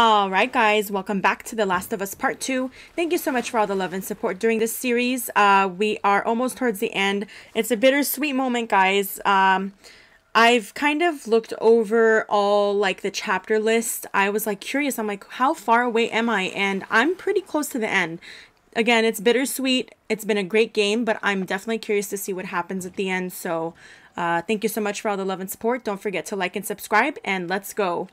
All right, guys, welcome back to The Last of Us Part 2. Thank you so much for all the love and support during this series. Uh, we are almost towards the end. It's a bittersweet moment, guys. Um, I've kind of looked over all like the chapter list. I was like curious. I'm like, how far away am I? And I'm pretty close to the end. Again, it's bittersweet. It's been a great game, but I'm definitely curious to see what happens at the end. So, uh, thank you so much for all the love and support. Don't forget to like and subscribe, and let's go.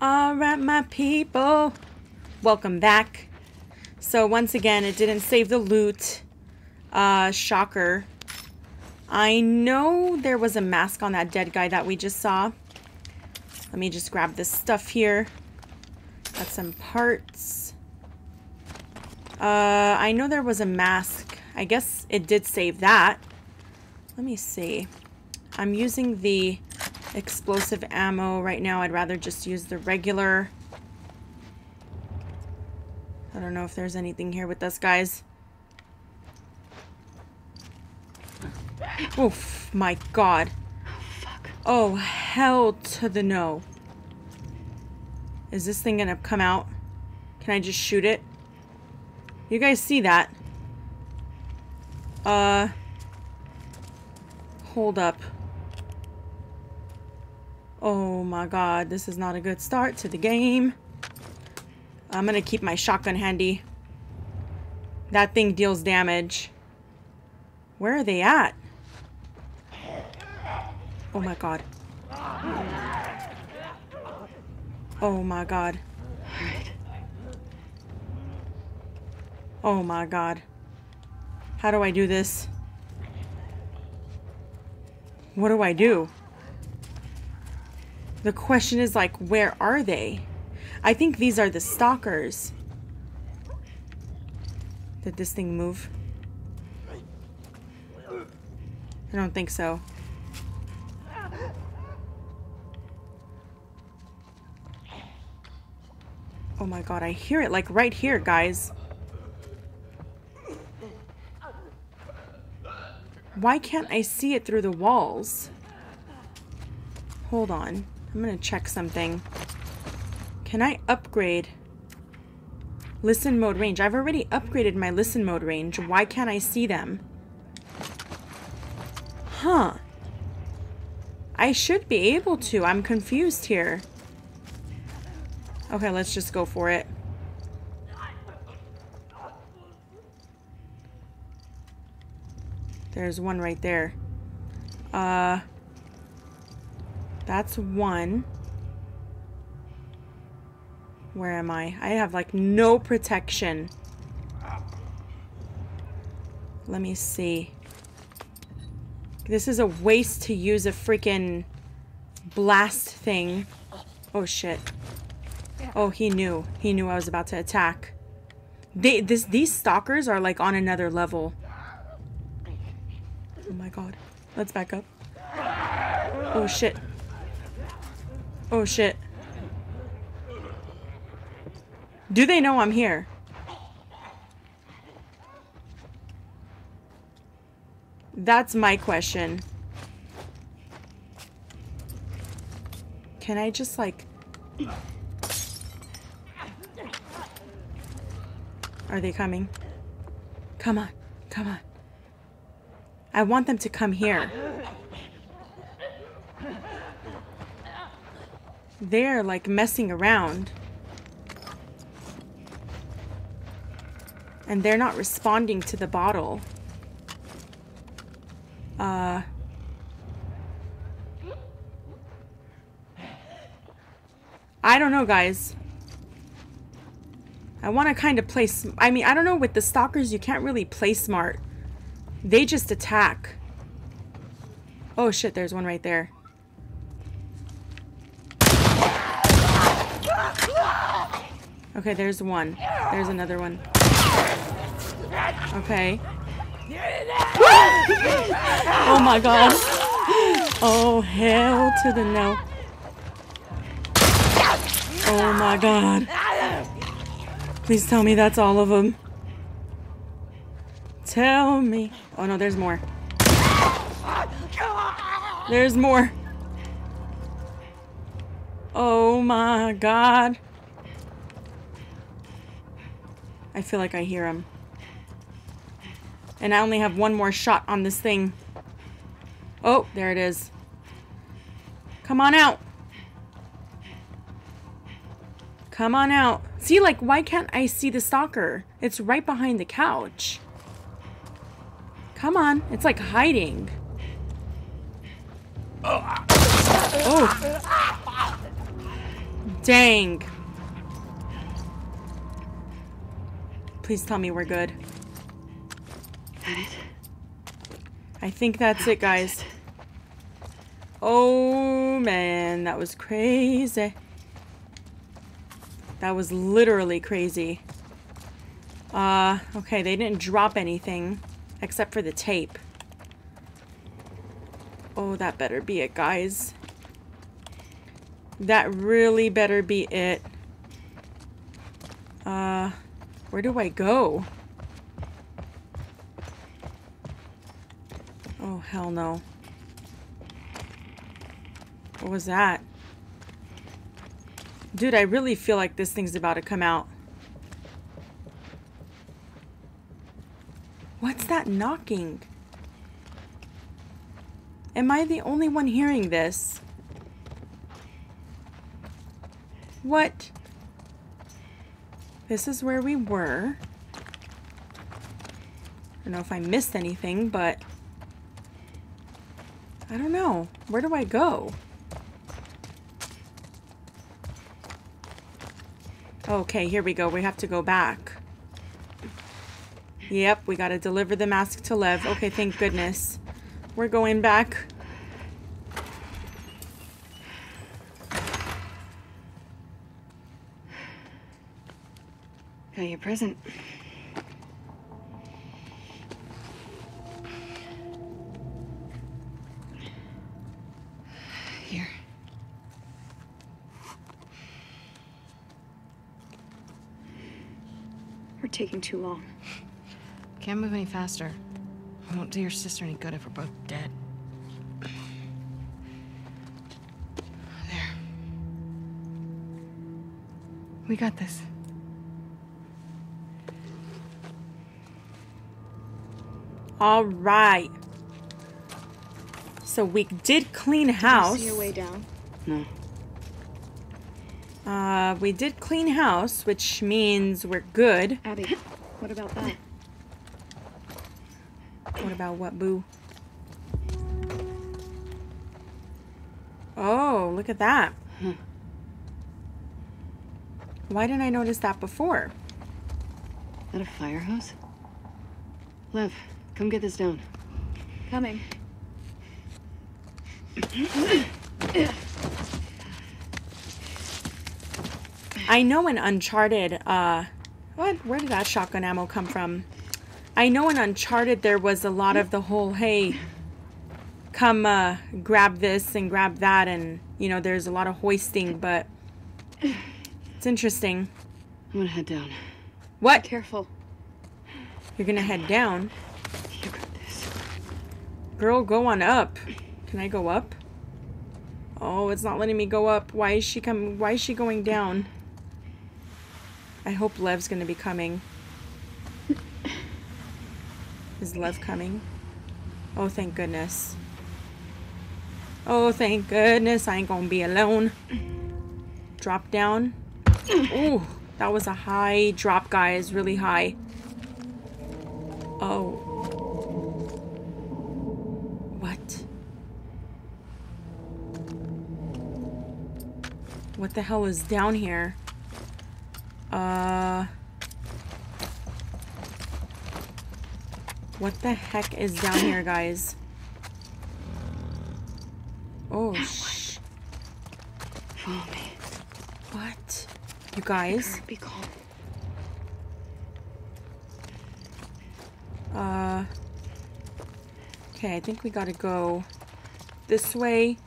Alright, my people. Welcome back. So once again, it didn't save the loot. Uh, shocker. I know there was a mask on that dead guy that we just saw. Let me just grab this stuff here. Got some parts. Uh, I know there was a mask. I guess it did save that. Let me see. I'm using the explosive ammo right now. I'd rather just use the regular. I don't know if there's anything here with us, guys. Oof, my god. Oh, hell to the no. Is this thing gonna come out? Can I just shoot it? You guys see that? Uh... Hold up. Oh my god, this is not a good start to the game. I'm gonna keep my shotgun handy. That thing deals damage. Where are they at? Oh my god. Oh my god. Oh my god. How do I do this? What do I do? The question is like, where are they? I think these are the stalkers. Did this thing move? I don't think so. Oh my god, I hear it like right here, guys. Why can't I see it through the walls? Hold on. I'm gonna check something. Can I upgrade listen mode range? I've already upgraded my listen mode range. Why can't I see them? Huh. I should be able to. I'm confused here. Okay, let's just go for it. There's one right there. Uh... That's one. Where am I? I have like no protection. Let me see. This is a waste to use a freaking blast thing. Oh shit. Oh, he knew. He knew I was about to attack. They, this, these stalkers are like on another level. Oh my god. Let's back up. Oh shit. Oh shit. Do they know I'm here? That's my question. Can I just like... Are they coming? Come on. Come on. I want them to come here. They're like messing around. And they're not responding to the bottle. Uh... I don't know, guys. I want to kind of play... I mean, I don't know. With the stalkers, you can't really play smart. They just attack. Oh, shit. There's one right there. Okay, there's one. There's another one. Okay. oh my god. Oh, hell to the no. Oh my god. Please tell me that's all of them. Tell me. Oh no, there's more. There's more. Oh my god. I feel like I hear him. And I only have one more shot on this thing. Oh, there it is. Come on out. Come on out. See, like, why can't I see the stalker? It's right behind the couch. Come on. It's like hiding. Oh. Dang. Please tell me we're good. I think that's it, guys. Oh, man. That was crazy. That was literally crazy. Uh, okay, they didn't drop anything except for the tape. Oh, that better be it, guys. That really better be it. Uh, where do I go? Oh, hell no. What was that? Dude, I really feel like this thing's about to come out. What's that knocking? Am I the only one hearing this? What? This is where we were. I don't know if I missed anything, but... I don't know. Where do I go? Okay, here we go. We have to go back. Yep, we gotta deliver the mask to Lev. Okay, thank goodness. We're going back. Got your present. Here. We're taking too long. Can't move any faster. Won't do your sister any good if we're both dead. There. We got this. All right. So we did clean house. See your way down? No. Uh, we did clean house, which means we're good. Abby, what about that? What about what, boo? Oh, look at that. Hmm. Why didn't I notice that before? Is That a fire hose? Lev, come get this down. Coming. I know in Uncharted, uh, what? Where did that shotgun ammo come from? I know in Uncharted there was a lot of the whole, hey, come uh, grab this and grab that, and you know, there's a lot of hoisting, but it's interesting. I'm gonna head down. What? Careful. You're gonna head down? You got this. Girl, go on up. Can I go up? Oh, it's not letting me go up. Why is she coming? Why is she going down? I hope Lev's gonna be coming. Is Lev coming? Oh, thank goodness. Oh, thank goodness I ain't gonna be alone. Drop down. Ooh, that was a high drop, guys. Really high. Oh. What the hell is down here? Uh... What the heck is down here, guys? Oh, sh... Follow me. What? You guys? Be calm. Uh... Okay, I think we gotta go this way.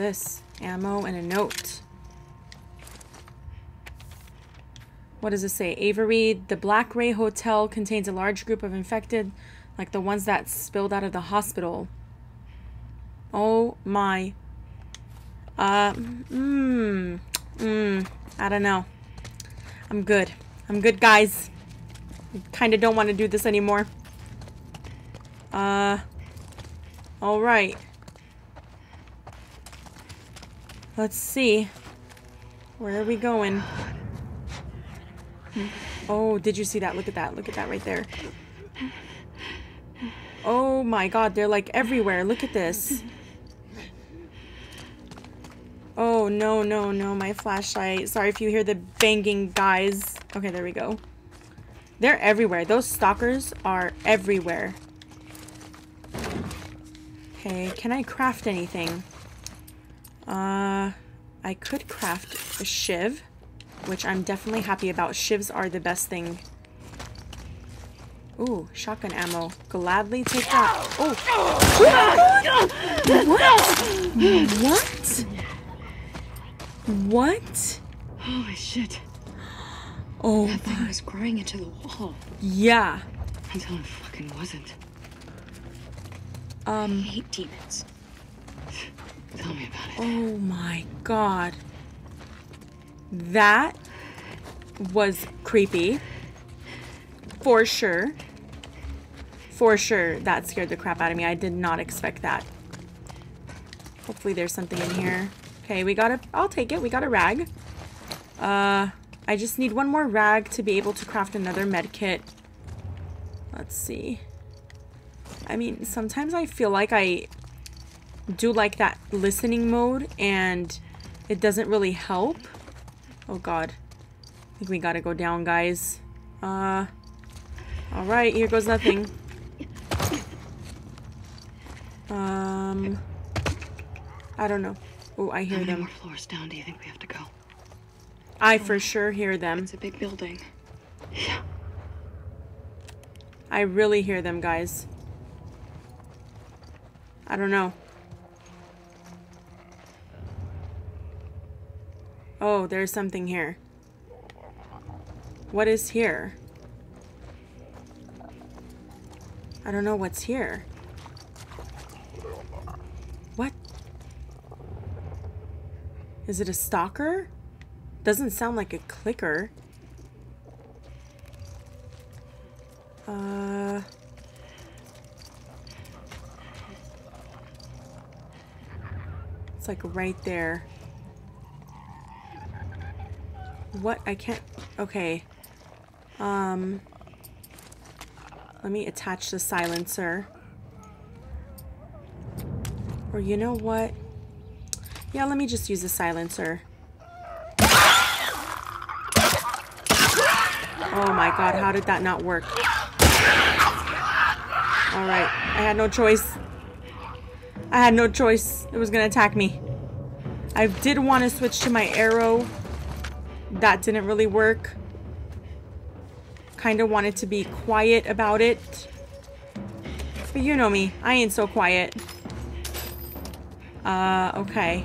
This? Ammo and a note. What does it say? Avery, the Black Ray Hotel contains a large group of infected, like the ones that spilled out of the hospital. Oh my. Uh, mmm, mmm, I don't know. I'm good. I'm good, guys. Kind of don't want to do this anymore. Uh, all right. Let's see. Where are we going? Oh, did you see that? Look at that. Look at that right there. Oh my god, they're like everywhere. Look at this. Oh, no, no, no, my flashlight. Sorry if you hear the banging guys. Okay, there we go. They're everywhere. Those stalkers are everywhere. Okay, can I craft anything? Uh, I could craft a shiv, which I'm definitely happy about. Shivs are the best thing. Ooh, shotgun ammo. Gladly take that. Oh! What? What? What? Holy shit. Oh, That thing was growing into the wall. yeah. Until it fucking wasn't. Um, hate demons. Tell me about it. oh my god. That was creepy. For sure. For sure, that scared the crap out of me. I did not expect that. Hopefully there's something in here. Okay, we got a... I'll take it. We got a rag. Uh, I just need one more rag to be able to craft another med kit. Let's see. I mean, sometimes I feel like I do like that listening mode and it doesn't really help. Oh god. I think we gotta go down, guys. Uh, alright, here goes nothing. Um, I don't know. Oh, I How hear many them. more floors down do you think we have to go? I for sure hear them. It's a big building. Yeah. I really hear them, guys. I don't know. Oh, there's something here. What is here? I don't know what's here. What? Is it a stalker? Doesn't sound like a clicker. Uh. It's like right there. What? I can't. Okay. Um. Let me attach the silencer. Or you know what? Yeah, let me just use the silencer. Oh my god, how did that not work? Alright, I had no choice. I had no choice. It was gonna attack me. I did want to switch to my arrow. That didn't really work. Kind of wanted to be quiet about it. But you know me. I ain't so quiet. Uh, okay.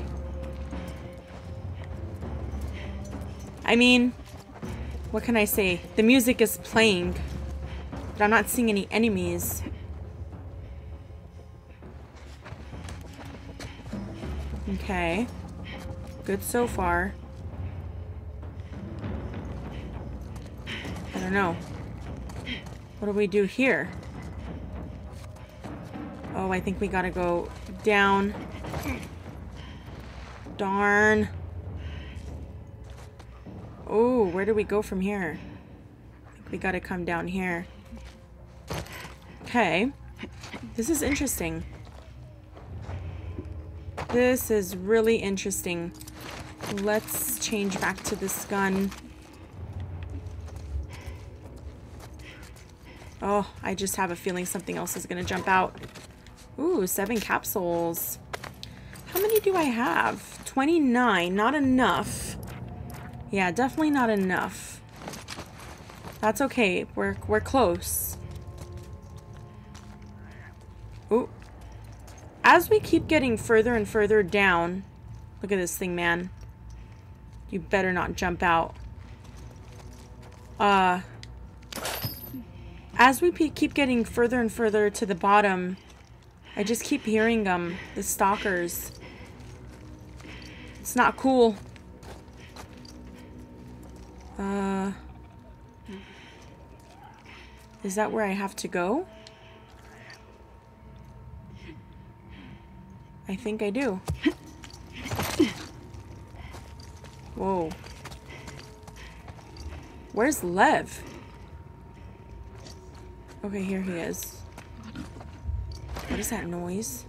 I mean, what can I say? The music is playing, but I'm not seeing any enemies. Okay. Good so far. Don't know. What do we do here? Oh, I think we gotta go down. Darn. Oh, where do we go from here? We gotta come down here. Okay. This is interesting. This is really interesting. Let's change back to this gun. Oh, I just have a feeling something else is gonna jump out. Ooh, seven capsules. How many do I have? 29, not enough. Yeah, definitely not enough. That's okay, we're, we're close. Ooh. As we keep getting further and further down, look at this thing, man. You better not jump out. Uh, as we keep getting further and further to the bottom, I just keep hearing them, um, the stalkers. It's not cool. Uh, Is that where I have to go? I think I do. Whoa. Where's Lev? Okay, here he is. What is that noise?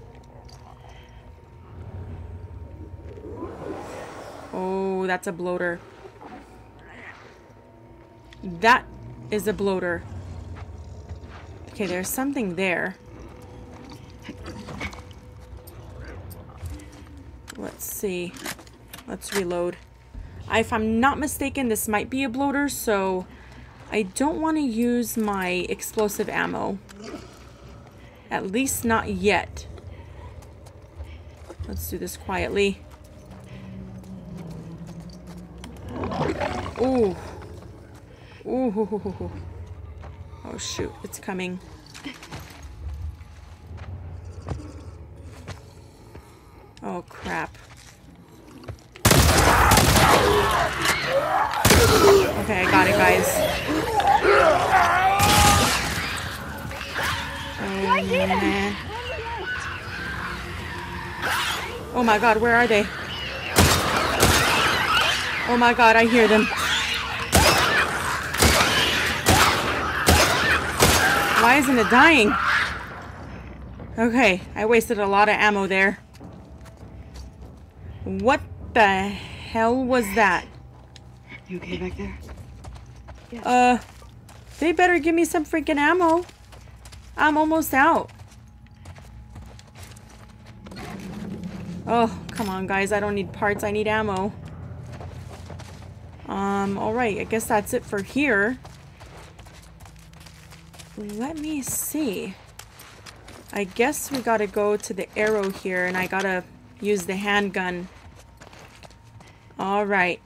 Oh, that's a bloater. That is a bloater. Okay, there's something there. Let's see. Let's reload. If I'm not mistaken, this might be a bloater, so I don't want to use my explosive ammo. At least not yet. Let's do this quietly. Ooh. Ooh. Oh shoot, it's coming. Oh crap. Okay, I got it, guys. Oh. Oh my god, where are they? Oh my god, I hear them. Why isn't it dying? Okay, I wasted a lot of ammo there. What the hell was that? You okay back there? Yeah. Uh, they better give me some freaking ammo. I'm almost out. Oh, come on, guys. I don't need parts. I need ammo. Um, alright. I guess that's it for here. Let me see. I guess we gotta go to the arrow here, and I gotta use the handgun. Alright.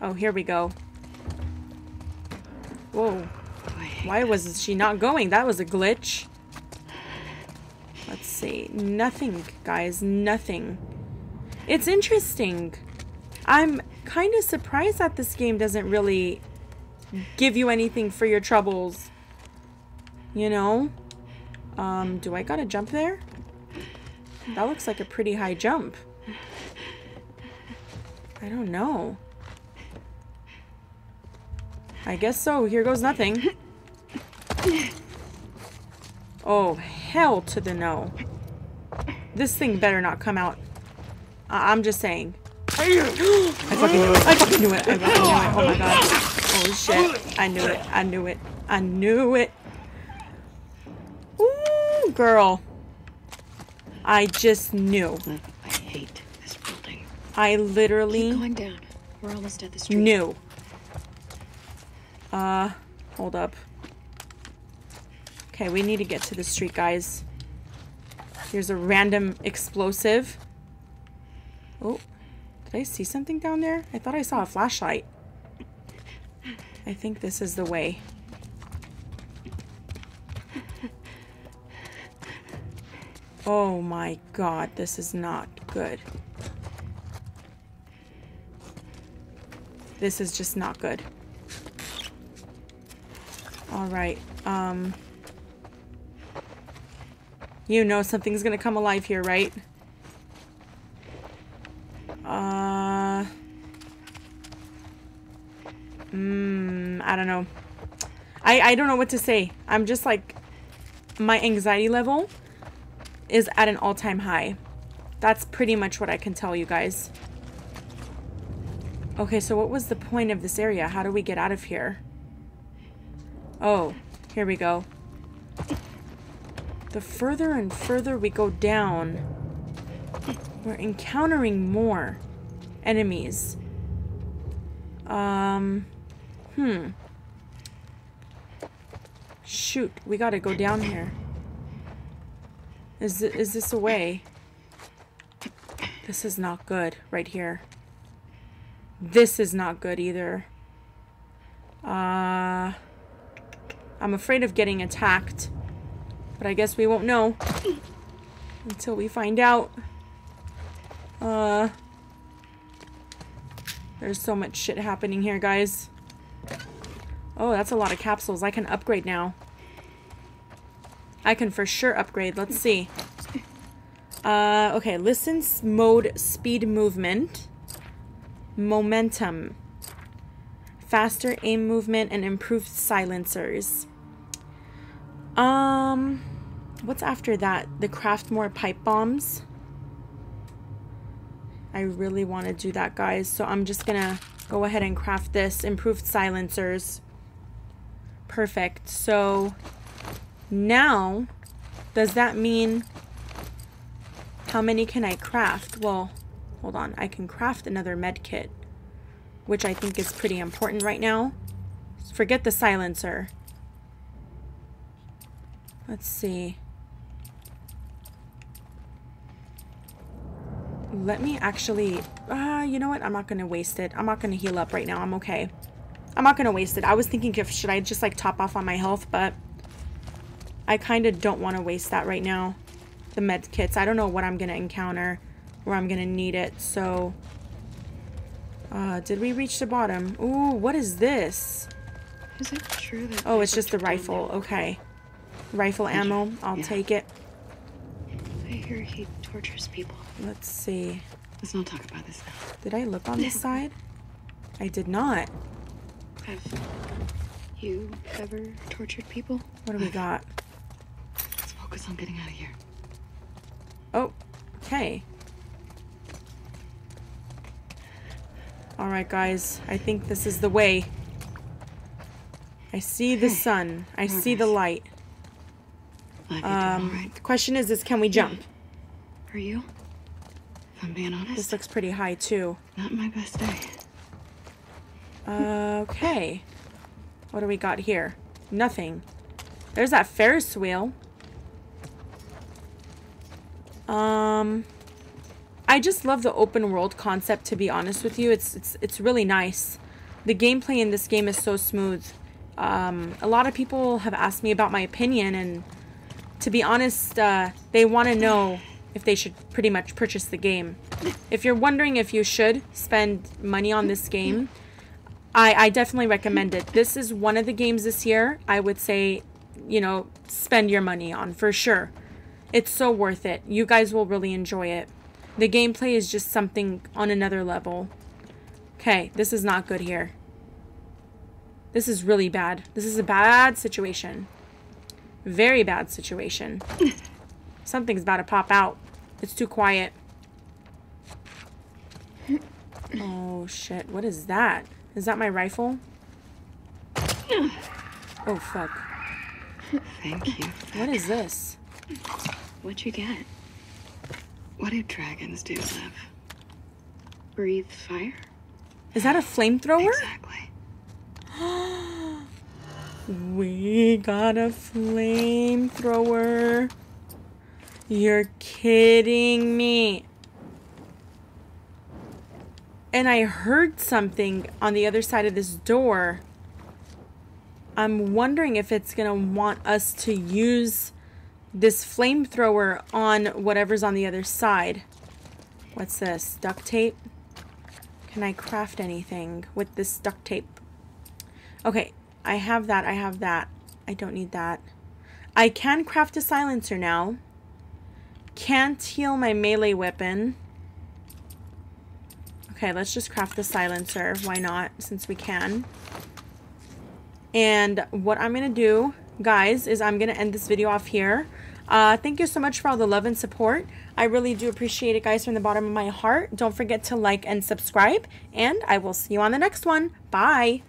Oh, here we go. Whoa. Why was she not going? That was a glitch. Let's see. Nothing, guys. Nothing. It's interesting. I'm kind of surprised that this game doesn't really give you anything for your troubles. You know? Um, do I gotta jump there? That looks like a pretty high jump. I don't know. I guess so. Here goes nothing. Oh, hell to the no. This thing better not come out. I I'm just saying. I fucking knew it. I fucking knew it. I fucking knew it. Oh my god. Oh shit. I knew it. I knew it. I knew it. Ooh, girl. I just knew. I hate this building. I literally Keep going down. We're almost at the street. knew. Uh, hold up. Okay, we need to get to the street, guys. Here's a random explosive. Oh, did I see something down there? I thought I saw a flashlight. I think this is the way. Oh my god, this is not good. This is just not good. Alright, um... You know something's gonna come alive here, right? Uh... Mmm, I don't know. I, I don't know what to say. I'm just like... My anxiety level is at an all-time high. That's pretty much what I can tell you guys. Okay, so what was the point of this area? How do we get out of here? Oh, here we go. The further and further we go down, we're encountering more enemies. Um, hmm. Shoot, we gotta go down here. Is, th is this a way? This is not good right here. This is not good either. Uh, I'm afraid of getting attacked. But I guess we won't know until we find out. Uh, there's so much shit happening here, guys. Oh, that's a lot of capsules. I can upgrade now. I can for sure upgrade. Let's see. Uh, okay, listen mode speed movement. Momentum. Faster aim movement and improved silencers. Um, what's after that? The craft more pipe bombs. I really want to do that, guys. So I'm just going to go ahead and craft this. Improved silencers. Perfect. So now, does that mean how many can I craft? Well, hold on. I can craft another med kit, which I think is pretty important right now. Forget the silencer. Let's see. Let me actually... Uh, you know what? I'm not going to waste it. I'm not going to heal up right now. I'm okay. I'm not going to waste it. I was thinking if should I just like top off on my health, but I kind of don't want to waste that right now. The med kits. I don't know what I'm going to encounter where I'm going to need it. So, uh, did we reach the bottom? Ooh, what is this? Is it true that... Oh, it's just the rifle. Okay. Rifle ammo. I'll yeah. take it. I hear he tortures people. Let's see. Let's not talk about this now. Did I look on this side? I did not. Have you ever tortured people? What do we got? Let's focus on getting out of here. Oh, okay. Alright, guys. I think this is the way. I see the sun. I see the light. Um, the question is, is can we jump? Are you? If I'm being honest. This looks pretty high, too. Not my best day. Okay. What do we got here? Nothing. There's that Ferris wheel. Um, I just love the open world concept, to be honest with you. It's, it's, it's really nice. The gameplay in this game is so smooth. Um, a lot of people have asked me about my opinion, and to be honest, uh, they want to know if they should pretty much purchase the game. If you're wondering if you should spend money on this game, I, I definitely recommend it. This is one of the games this year I would say, you know, spend your money on for sure. It's so worth it. You guys will really enjoy it. The gameplay is just something on another level. Okay, this is not good here. This is really bad. This is a bad situation. Very bad situation. Something's about to pop out. It's too quiet. Oh, shit. What is that? Is that my rifle? Oh, fuck. Thank you. What is this? What'd you get? What do dragons do, Lev? Breathe fire? Is that a flamethrower? Exactly. we got a flamethrower. You're kidding me. And I heard something on the other side of this door. I'm wondering if it's going to want us to use this flamethrower on whatever's on the other side. What's this? Duct tape? Can I craft anything with this duct tape? Okay, I have that. I have that. I don't need that. I can craft a silencer now. Can't heal my melee weapon. Okay, let's just craft the silencer. Why not, since we can. And what I'm going to do, guys, is I'm going to end this video off here. Uh, thank you so much for all the love and support. I really do appreciate it, guys, from the bottom of my heart. Don't forget to like and subscribe, and I will see you on the next one. Bye!